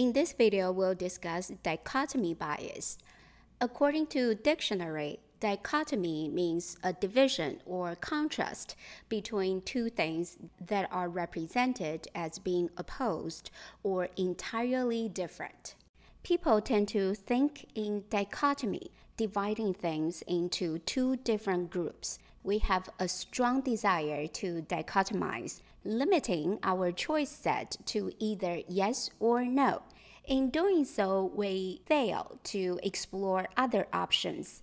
In this video, we'll discuss dichotomy bias. According to dictionary, dichotomy means a division or contrast between two things that are represented as being opposed or entirely different. People tend to think in dichotomy, dividing things into two different groups. We have a strong desire to dichotomize, limiting our choice set to either yes or no. In doing so, we fail to explore other options.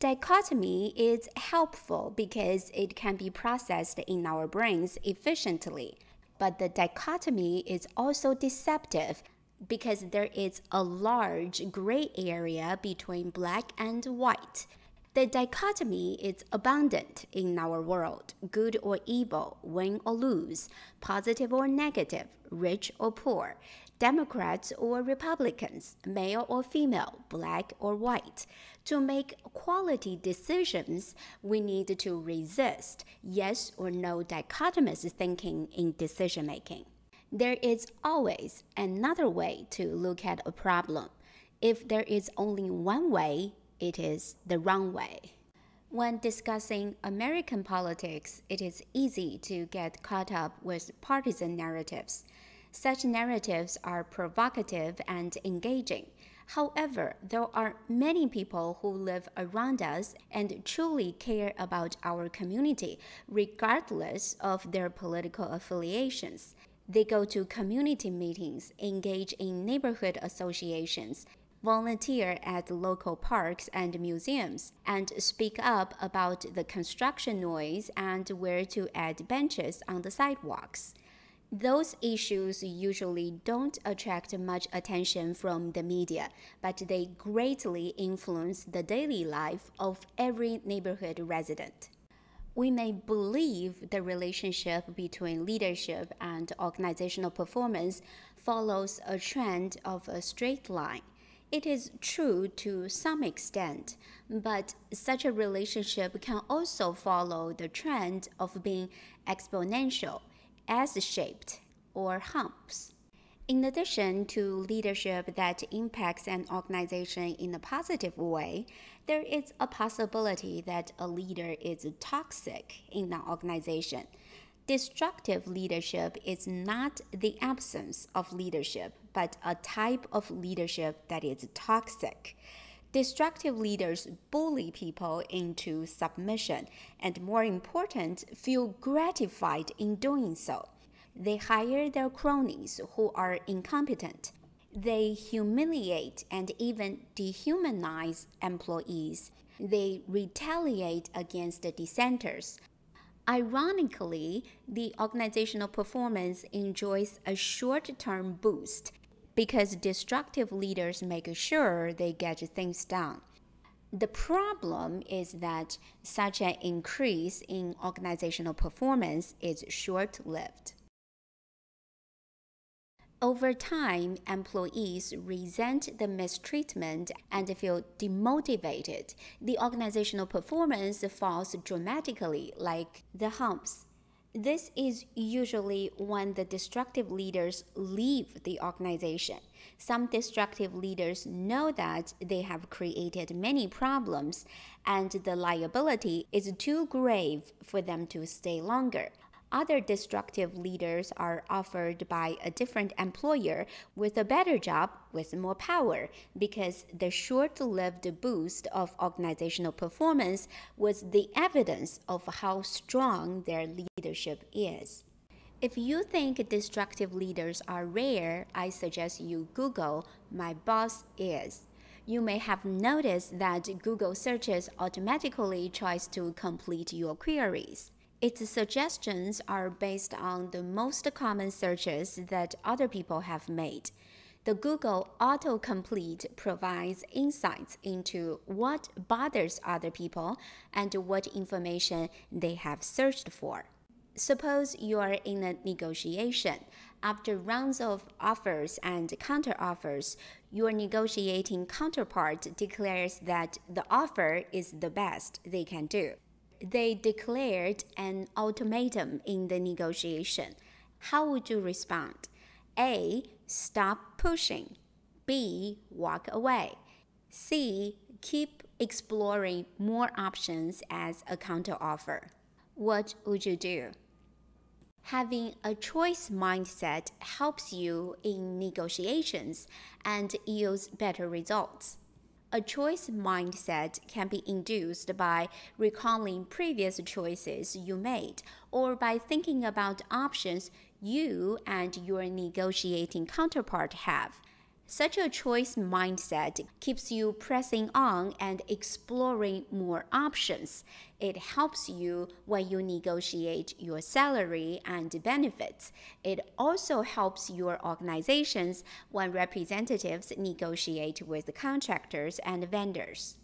Dichotomy is helpful because it can be processed in our brains efficiently. But the dichotomy is also deceptive because there is a large gray area between black and white. The dichotomy is abundant in our world good or evil, win or lose, positive or negative, rich or poor, Democrats or Republicans, male or female, black or white. To make quality decisions, we need to resist yes or no dichotomous thinking in decision making. There is always another way to look at a problem. If there is only one way, it is the wrong way. When discussing American politics, it is easy to get caught up with partisan narratives. Such narratives are provocative and engaging. However, there are many people who live around us and truly care about our community, regardless of their political affiliations. They go to community meetings, engage in neighborhood associations, volunteer at local parks and museums, and speak up about the construction noise and where to add benches on the sidewalks. Those issues usually don't attract much attention from the media, but they greatly influence the daily life of every neighborhood resident we may believe the relationship between leadership and organizational performance follows a trend of a straight line. It is true to some extent, but such a relationship can also follow the trend of being exponential, S shaped, or humps. In addition to leadership that impacts an organization in a positive way, there is a possibility that a leader is toxic in an organization. Destructive leadership is not the absence of leadership, but a type of leadership that is toxic. Destructive leaders bully people into submission and, more important, feel gratified in doing so. They hire their cronies who are incompetent. They humiliate and even dehumanize employees. They retaliate against the dissenters. Ironically, the organizational performance enjoys a short term boost because destructive leaders make sure they get things done. The problem is that such an increase in organizational performance is short lived. Over time, employees resent the mistreatment and feel demotivated. The organizational performance falls dramatically, like the humps. This is usually when the destructive leaders leave the organization. Some destructive leaders know that they have created many problems and the liability is too grave for them to stay longer. Other destructive leaders are offered by a different employer with a better job with more power because the short lived boost of organizational performance was the evidence of how strong their leadership is. If you think destructive leaders are rare, I suggest you Google My Boss Is you may have noticed that Google searches automatically tries to complete your queries. Its suggestions are based on the most common searches that other people have made. The Google autocomplete provides insights into what bothers other people and what information they have searched for. Suppose you are in a negotiation. After rounds of offers and counteroffers, your negotiating counterpart declares that the offer is the best they can do they declared an ultimatum in the negotiation. How would you respond? A. Stop pushing. B. Walk away. C. Keep exploring more options as a counteroffer. What would you do? Having a choice mindset helps you in negotiations and yields better results. A choice mindset can be induced by recalling previous choices you made or by thinking about options you and your negotiating counterpart have. Such a choice mindset keeps you pressing on and exploring more options. It helps you when you negotiate your salary and benefits. It also helps your organizations when representatives negotiate with contractors and vendors.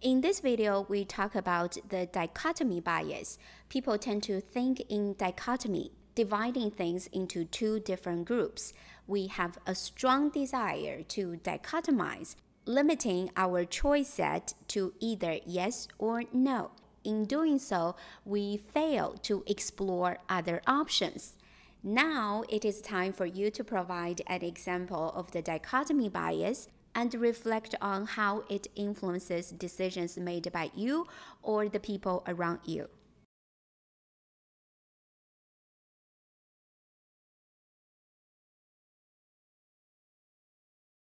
In this video, we talk about the dichotomy bias. People tend to think in dichotomy dividing things into two different groups, we have a strong desire to dichotomize, limiting our choice set to either yes or no. In doing so, we fail to explore other options. Now it is time for you to provide an example of the dichotomy bias and reflect on how it influences decisions made by you or the people around you.